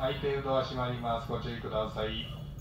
開手てドア閉まります。ご注意ください。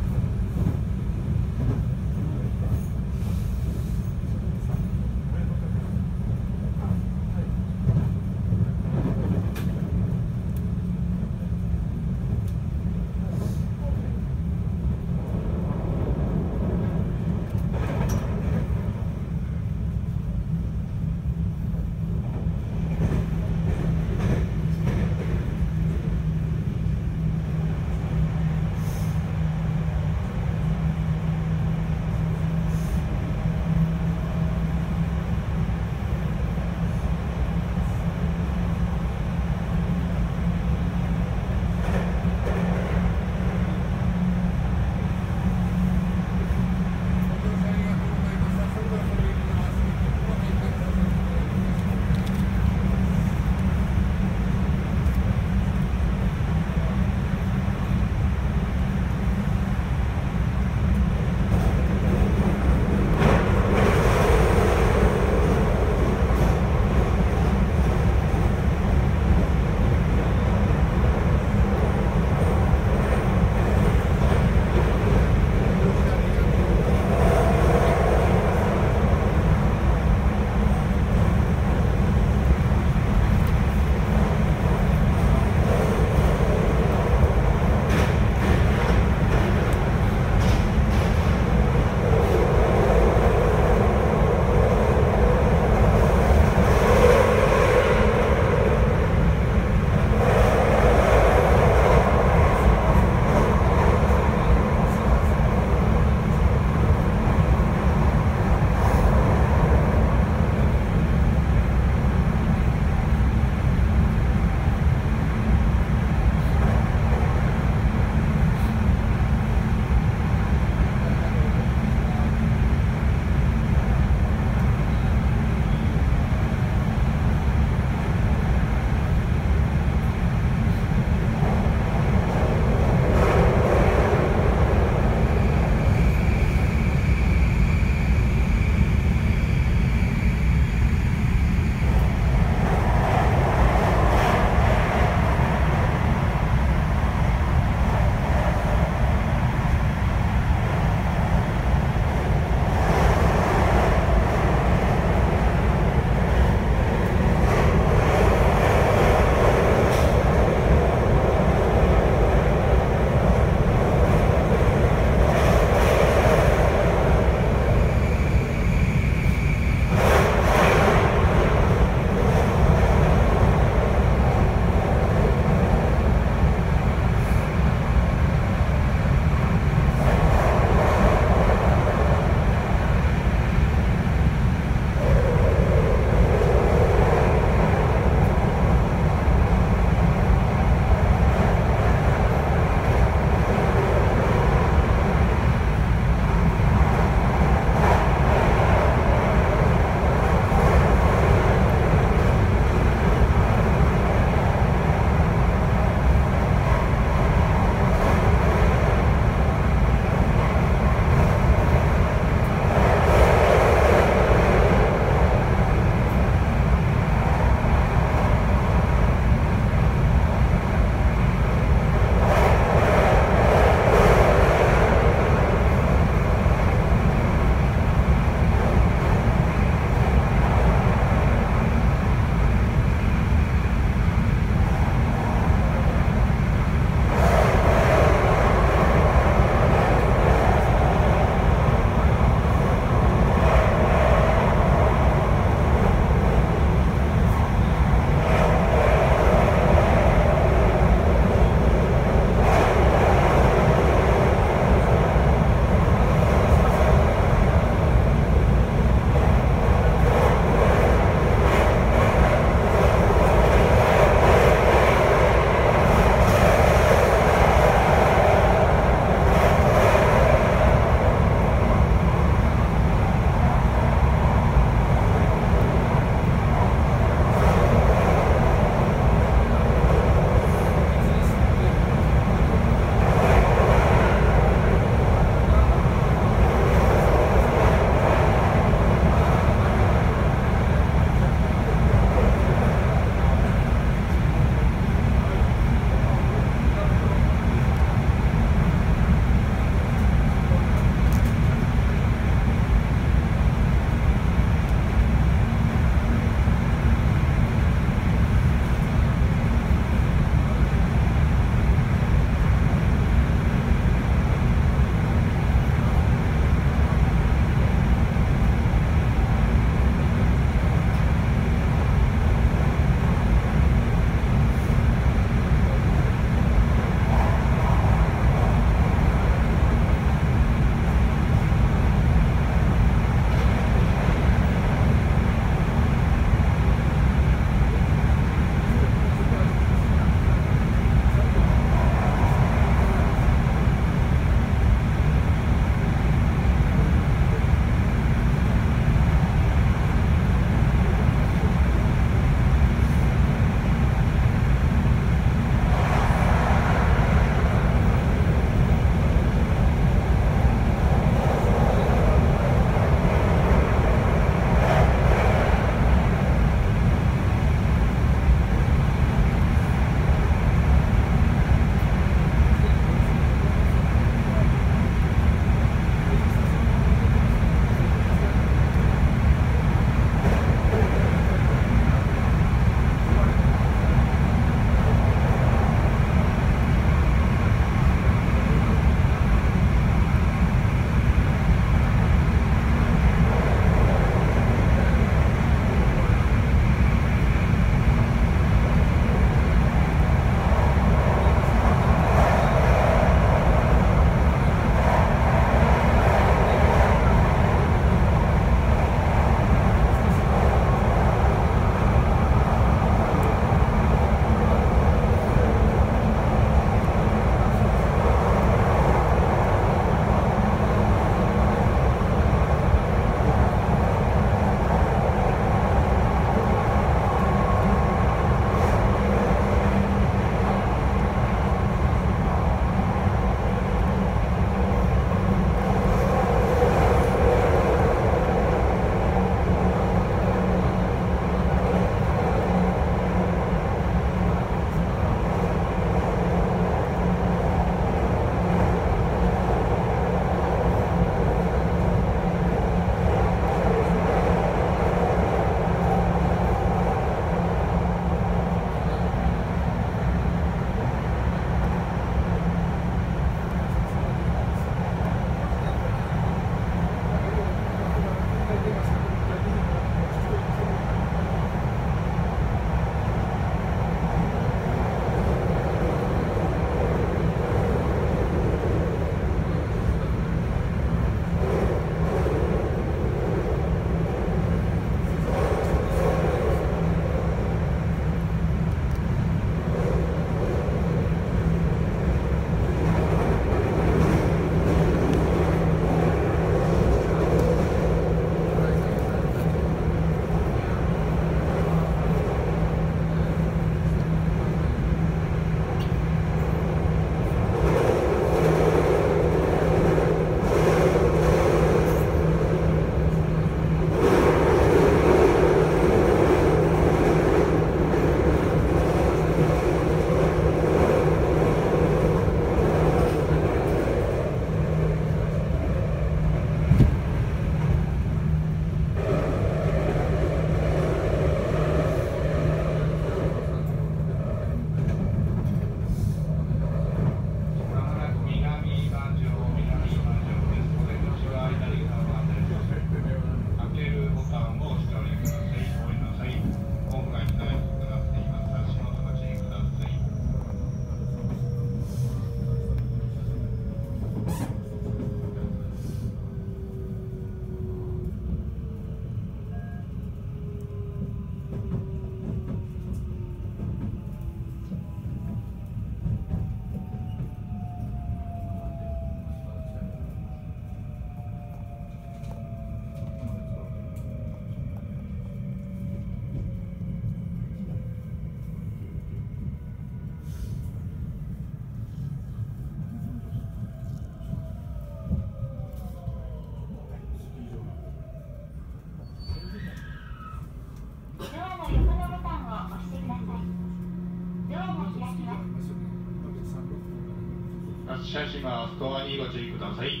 ださい。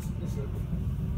it's, it's a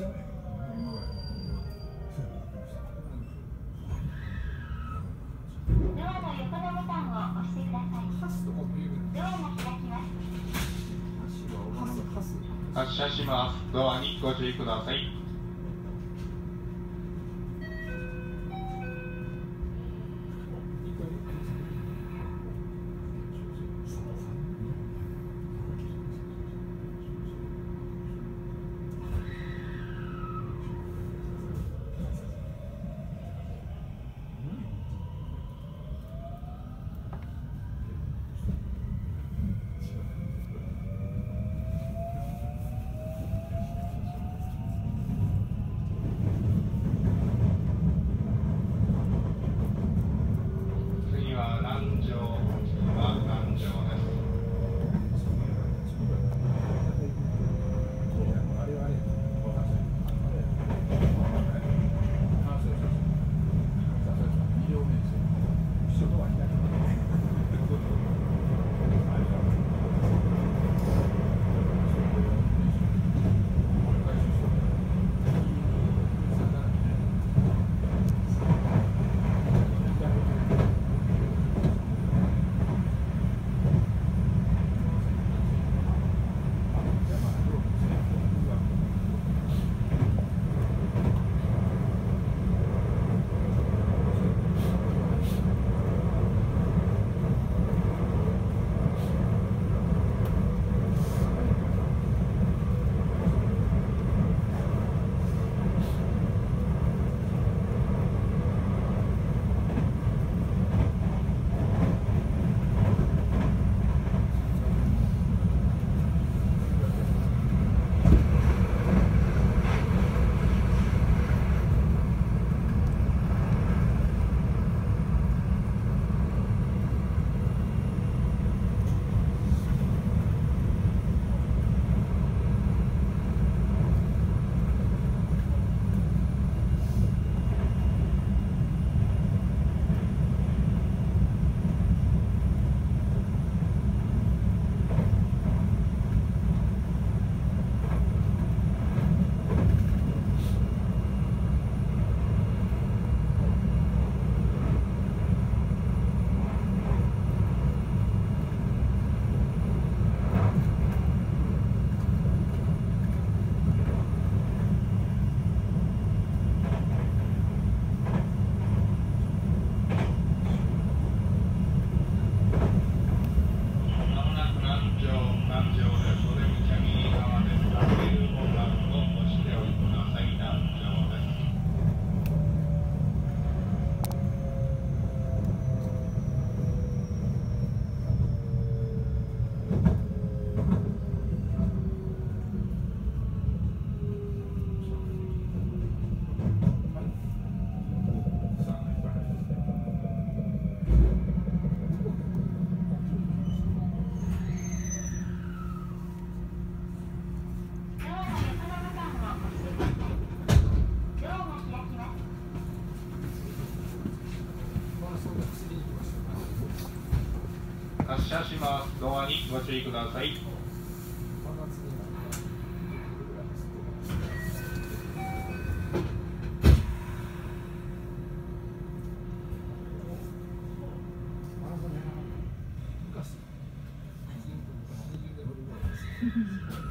ドアの横のボタンを押してください。ドア開きます。発車します。ドアにご注意ください。ご注意ください。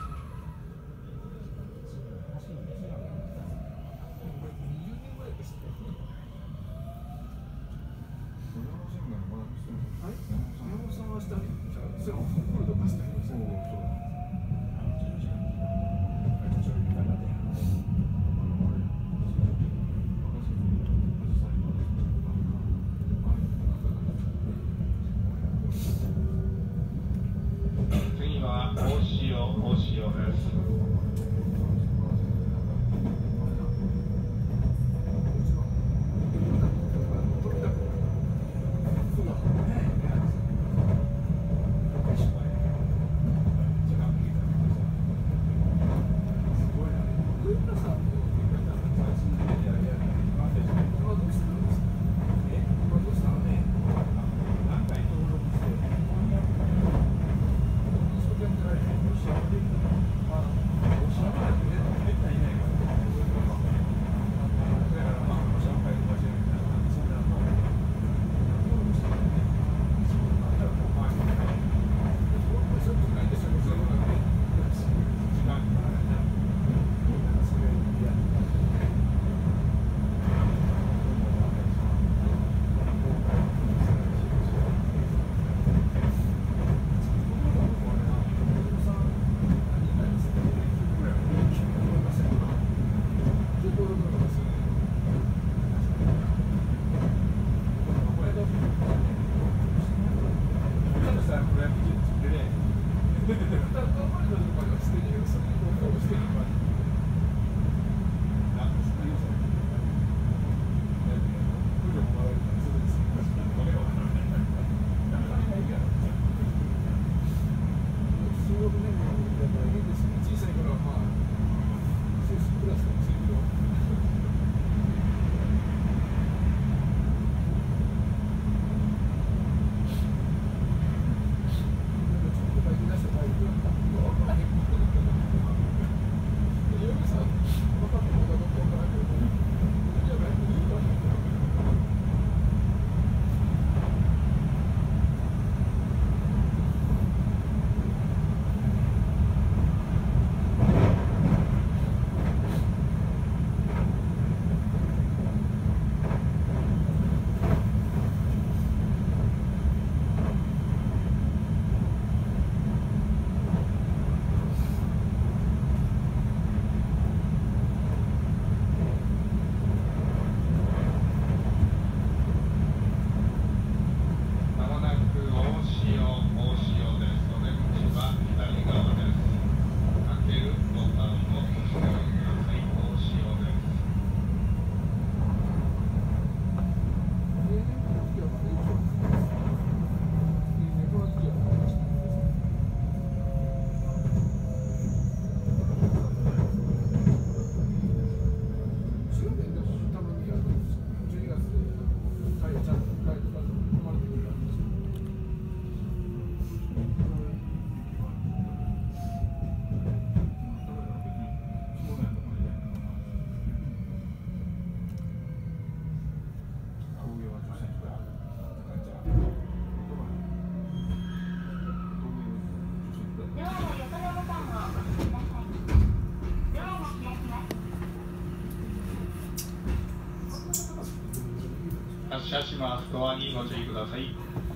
発車します。ドアにご注意ください。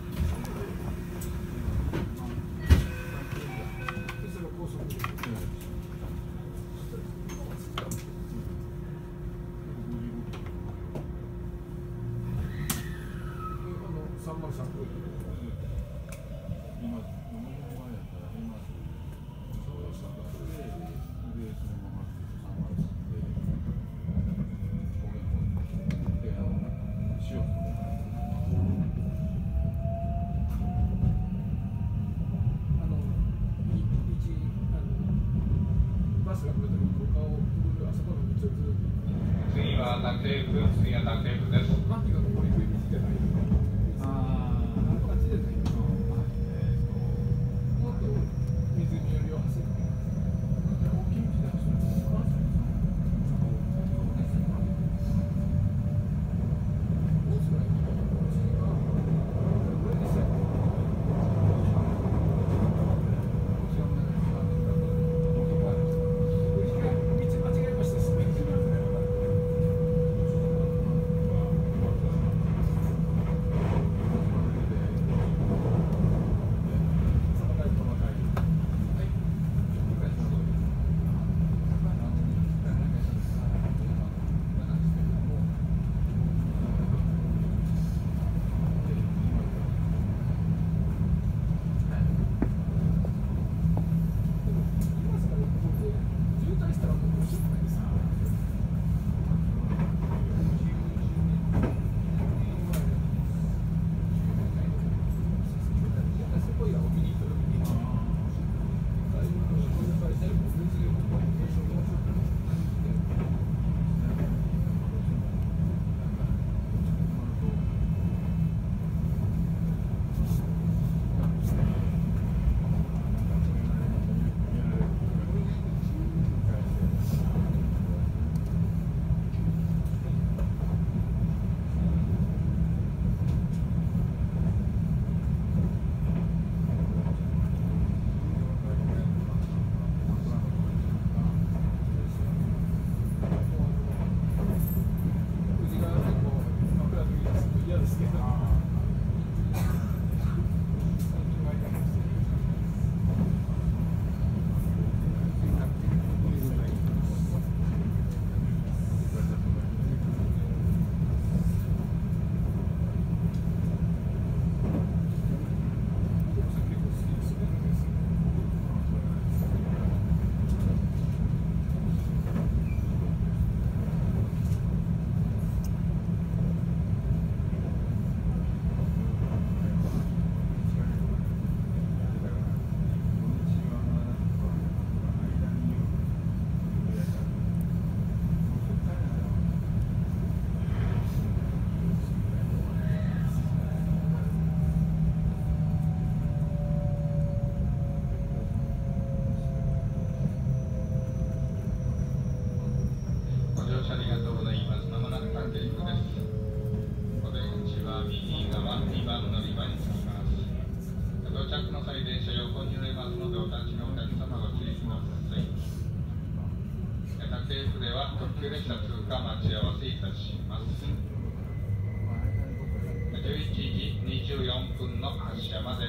3分の発車まで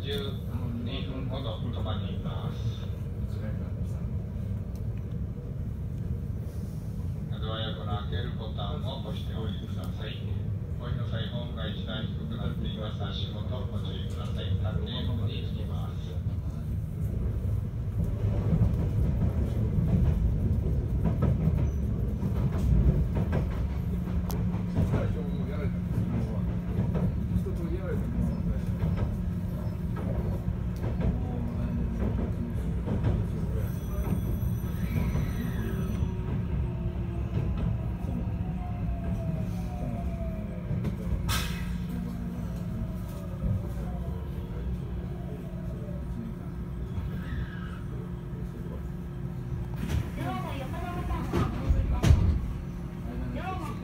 12分ほど止まります。ドアの開けるボタンを押しておいてください。が一段低くなっています。足元ご注意ください。